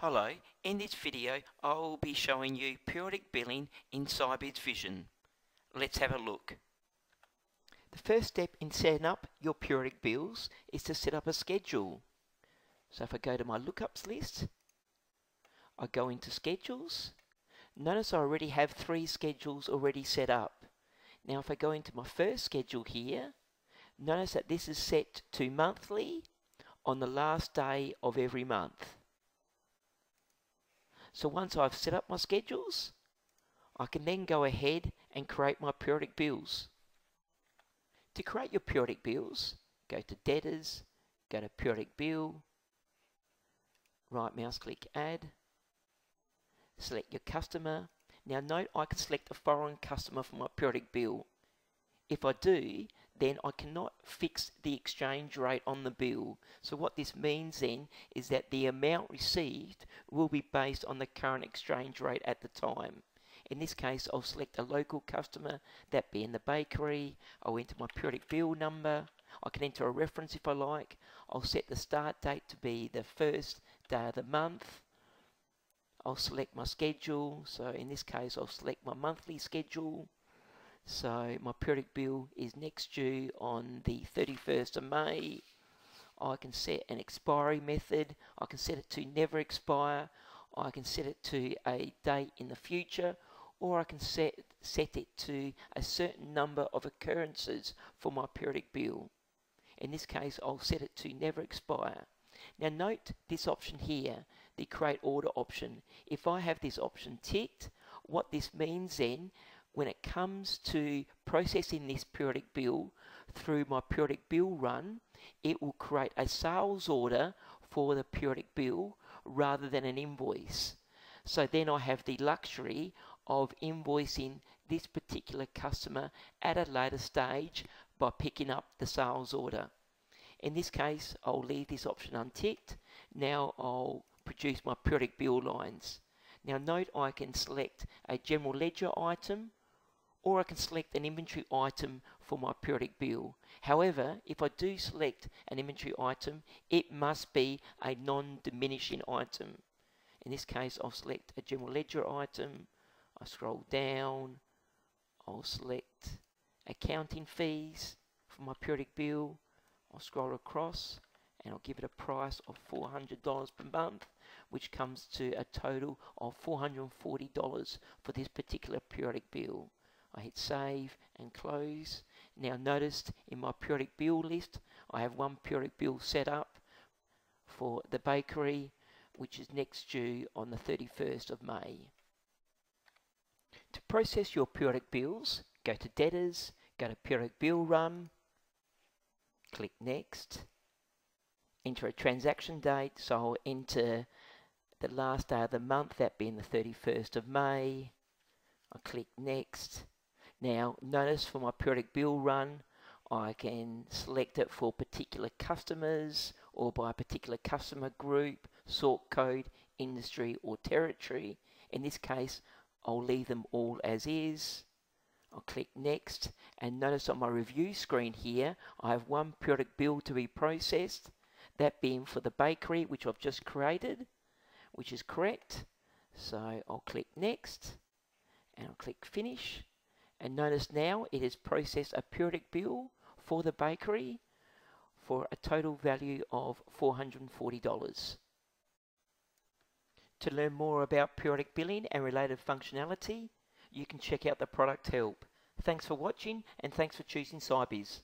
Hello, in this video I will be showing you periodic billing in Sybiz Vision. Let's have a look. The first step in setting up your periodic bills is to set up a schedule. So if I go to my lookups list, I go into schedules. Notice I already have three schedules already set up. Now if I go into my first schedule here, notice that this is set to monthly on the last day of every month. So once I've set up my schedules, I can then go ahead and create my periodic bills. To create your periodic bills, go to Debtors, go to Periodic Bill, right mouse click Add, select your customer. Now note I can select a foreign customer for my periodic bill. If I do, then I cannot fix the exchange rate on the bill. So what this means then is that the amount received will be based on the current exchange rate at the time. In this case, I'll select a local customer, that being the bakery. I'll enter my periodic bill number. I can enter a reference if I like. I'll set the start date to be the first day of the month. I'll select my schedule. So in this case, I'll select my monthly schedule. So my periodic bill is next due on the 31st of May. I can set an expiry method. I can set it to never expire. I can set it to a date in the future or I can set, set it to a certain number of occurrences for my periodic bill. In this case, I'll set it to never expire. Now note this option here, the create order option. If I have this option ticked, what this means then when it comes to processing this periodic bill through my periodic bill run, it will create a sales order for the periodic bill rather than an invoice. So then I have the luxury of invoicing this particular customer at a later stage by picking up the sales order. In this case, I'll leave this option unticked. Now I'll produce my periodic bill lines. Now note I can select a general ledger item or I can select an inventory item for my periodic bill. However, if I do select an inventory item, it must be a non-diminishing item. In this case, I'll select a general ledger item. I scroll down. I'll select accounting fees for my periodic bill. I'll scroll across and I'll give it a price of $400 per month, which comes to a total of $440 for this particular periodic bill. I hit save and close. Now notice in my periodic bill list, I have one periodic bill set up for the bakery, which is next due on the 31st of May. To process your periodic bills, go to debtors, go to periodic bill run, click next, enter a transaction date, so I'll enter the last day of the month, that being the 31st of May. I click next, now notice for my periodic bill run, I can select it for particular customers or by a particular customer group, sort code, industry or territory. In this case, I'll leave them all as is. I'll click next and notice on my review screen here I have one periodic bill to be processed that being for the bakery which I've just created which is correct so I'll click next and I'll click finish and notice now it has processed a periodic bill for the bakery for a total value of $440. To learn more about periodic billing and related functionality, you can check out the product help. Thanks for watching and thanks for choosing Sybiz.